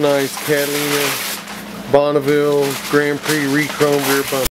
nice Catalina Bonneville Grand Prix Rechrome rear bumper.